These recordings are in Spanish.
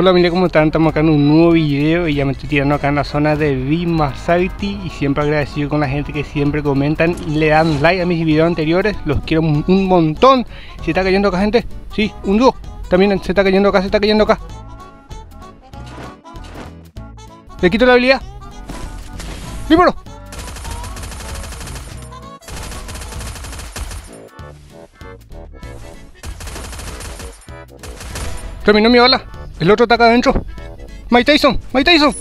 Hola familia, ¿cómo están? Estamos acá en un nuevo video y ya me estoy tirando acá en la zona de Bimasavity y siempre agradecido con la gente que siempre comentan y le dan like a mis videos anteriores, los quiero un, montón. ¿Se está cayendo acá gente? Sí, un dúo. También se está cayendo acá, se está cayendo acá. Le quito la habilidad. ¡Líbero! Terminó mi bala. El otro está acá adentro. Mike Tyson, Mike Tyson.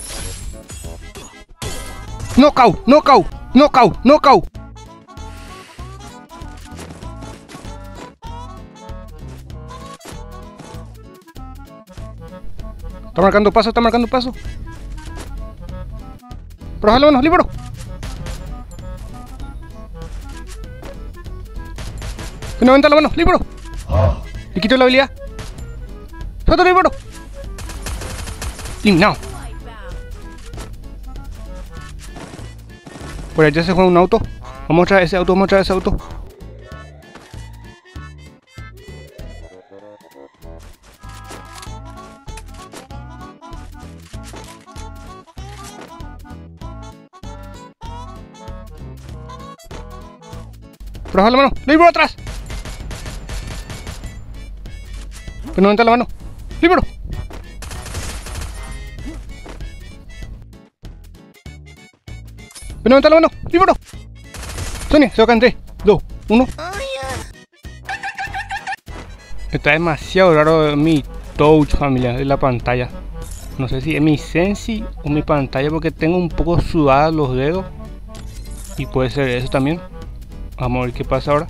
Knockout, knockout, knockout, knockout. Está marcando paso, está marcando paso. Pero jalo, bueno, libero. Que venta la mano, libero. Le quito la habilidad. ¡Otro Eliminado. Por allá se fue un auto. Vamos a traer ese auto, vamos a traer ese auto. Pero la mano, libro atrás. Que no entra la mano. Libro. Que no entra la mano. Libro. Sonia, se caer 3, 2, 1. Está demasiado raro mi touch familia de la pantalla. No sé si es mi sensi o mi pantalla porque tengo un poco sudados los dedos. Y puede ser eso también. Vamos a ver qué pasa ahora.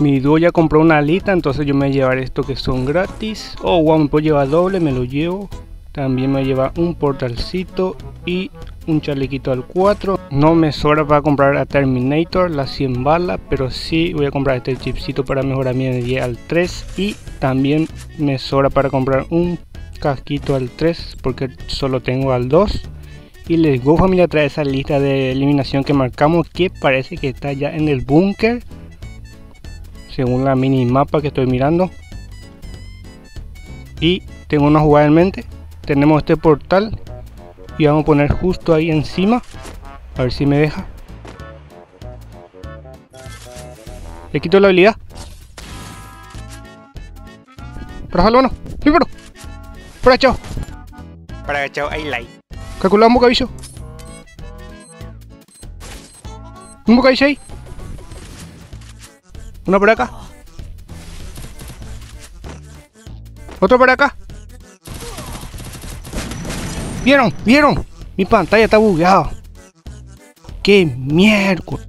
Mi dúo ya compró una lista, entonces yo me voy a llevar esto que son gratis. Oh, wow, me puedo llevar doble, me lo llevo. También me lleva un portalcito y un chalequito al 4. No me sobra para comprar a Terminator, las 100 balas, pero sí voy a comprar este chipcito para mejorar mi energía al 3. Y también me sobra para comprar un casquito al 3, porque solo tengo al 2. Y les go familia trae esa lista de eliminación que marcamos que parece que está ya en el búnker. Según la minimapa que estoy mirando. Y tengo una jugada en mente. Tenemos este portal y vamos a poner justo ahí encima a ver si me deja. Le quito la habilidad. Para jalón libro para chao. Para chao hay like. Calculamos un bocadillo ahí una por acá otro por acá ¿Vieron? ¿Vieron? Mi pantalla está bugueada. ¡Qué miércoles!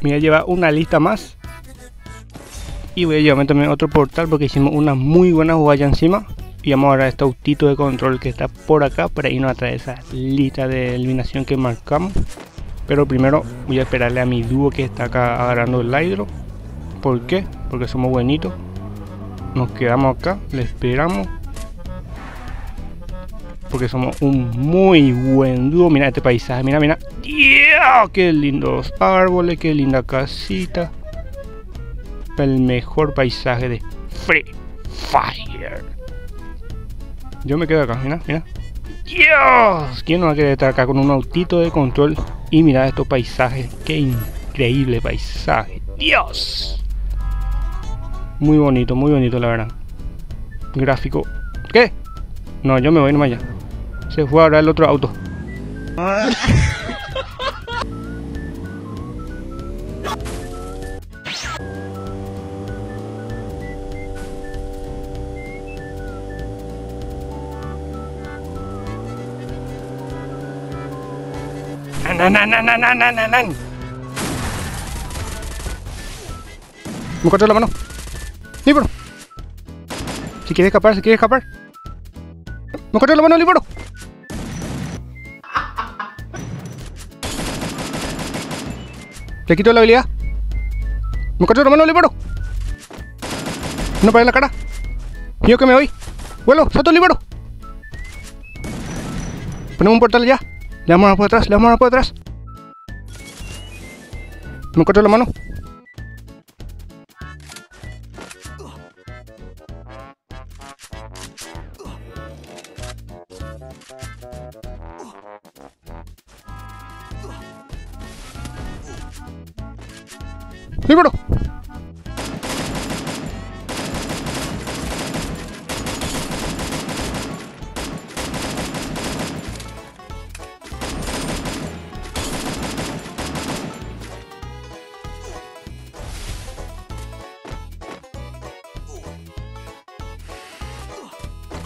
Me voy a llevar una lista más. Y voy a llevarme también otro portal porque hicimos una muy buena jugada encima. Y vamos a ver este autito de control que está por acá para irnos a traer esa lista de eliminación que marcamos. Pero primero voy a esperarle a mi dúo que está acá agarrando el hidro. ¿Por qué? Porque somos buenitos nos quedamos acá, le esperamos. Porque somos un muy buen dúo. Mira este paisaje, mira, mira. ¡Yeah! ¡Qué lindos árboles! ¡Qué linda casita! El mejor paisaje de Free Fire. Yo me quedo acá, mira, mira. ¡Dios! ¿Quién no va a querer estar acá con un autito de control? Y mira estos paisajes. ¡Qué increíble paisaje! ¡Dios! Muy bonito, muy bonito la verdad. Gráfico. ¿Qué? No, yo me voy nomás ya. Se fue ahora el otro auto. Me cortó la mano. Libro. Si quiere escapar, si quiere escapar. Me cortó la mano, libro. Le quito la habilidad. Me cortó la mano, libro. No para la cara. Yo que me voy. Vuelo, salto libero. Ponemos un portal ya. Le damos a por atrás, le damos a por atrás. Me encuentro la mano.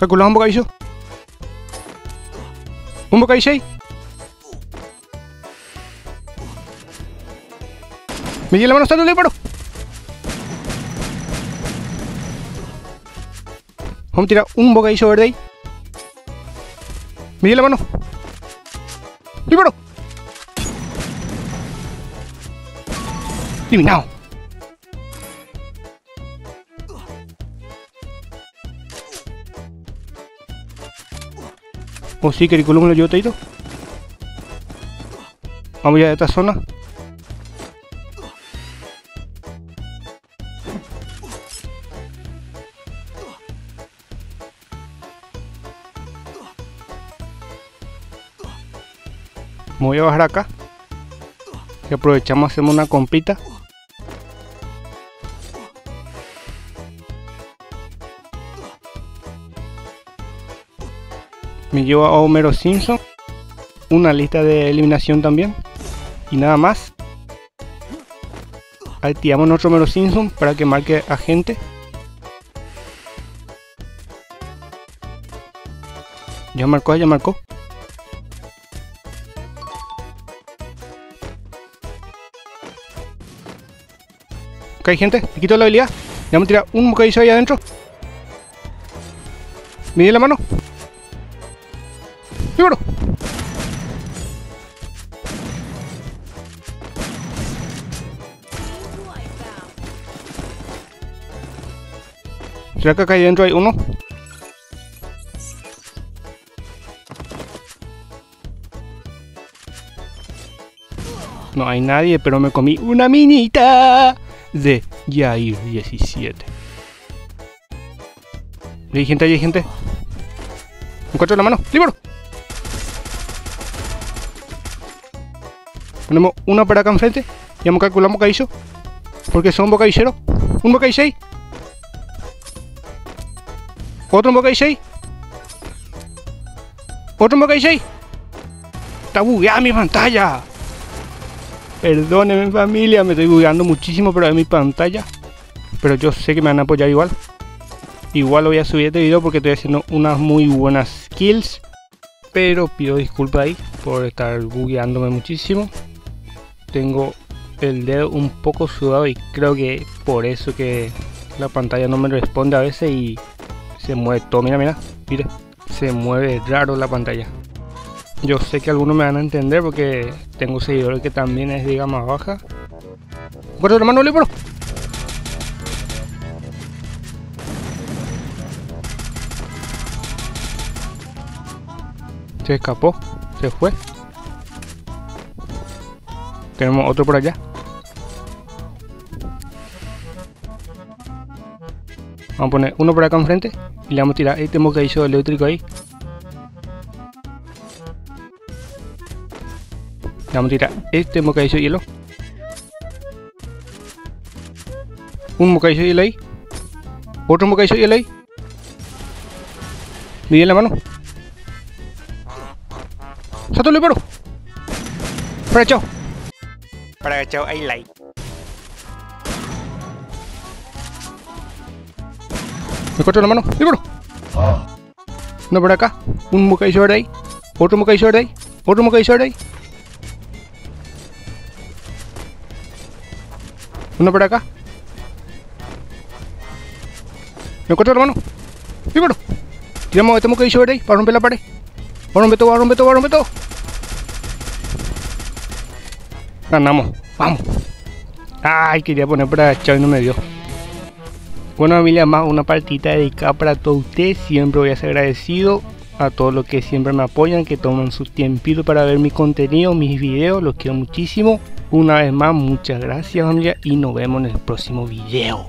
Calculamos un bocadillo. Un bocadillo ahí. Me la mano, salto libero. Vamos a tirar un bocadillo verde ahí. Me la mano. Libero. Eliminado. ¿O sí, currículum lo llevo todo? Vamos ya de esta zona. Me voy a bajar acá. Y aprovechamos, hacemos una compita. Me llevo a Homero Simpson. Una lista de eliminación también. Y nada más. Activamos nuestro Homero Simpson para que marque a gente. Ya marcó, ya marcó. Ok, gente, te quito la habilidad. Le vamos a tirar un bocadillo ahí adentro. Mide la mano. ¡Libro! ¿Será que acá adentro hay uno? No hay nadie, pero me comí una minita de Yair 17. ¿Hay gente? ¿Hay gente? Encuentro la mano. ¡Libro! Ponemos una para acá enfrente. Y vamos a calcular un bocadillo. Porque son bocadilleros. Un bocadillo. Otro bocadillo. Otro bocadillo. Está bugueada mi pantalla. Perdónenme familia, me estoy bugueando muchísimo pero en mi pantalla. Pero yo sé que me van a apoyar igual. Igual lo voy a subir este video porque estoy haciendo unas muy buenas kills. Pero pido disculpas ahí por estar bugueándome muchísimo. Tengo el dedo un poco sudado y creo que por eso que la pantalla no me responde a veces y se mueve todo. Mira, mira, mire, se mueve raro la pantalla. Yo sé que algunos me van a entender porque tengo seguidores que también es de gama baja. Guarda hermano libro. Se escapó, se fue. Tenemos otro por allá. Vamos a poner uno por acá enfrente y le vamos a tirar este bocadillo eléctrico ahí. Le vamos a tirar este bocadillo de hielo. Un bocadillo de hielo ahí. Otro bocadillo de hielo ahí. Mide la mano. ¡Sato el chao! Para chao, hay like. Me corto la mano. ¡Libro! Uno por acá. Un bocadillo verde ahí. Otro bocadillo verde ahí. Otro bocadillo verde ahí. Uno por acá. Me corto la mano. ¡Libro! Tiramos este bocadillo verde ahí para romper la pared. Va a romper todo, va a romper todo, va a romper todo. Ganamos, vamos. Ay, quería poner para chao y no me dio. Bueno familia, más una partita dedicada para todos ustedes. Siempre voy a ser agradecido a todos los que siempre me apoyan, que toman su tiempito para ver mi contenido, mis videos. Los quiero muchísimo. Una vez más, muchas gracias familia y nos vemos en el próximo video.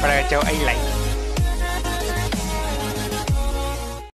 Para que hay like.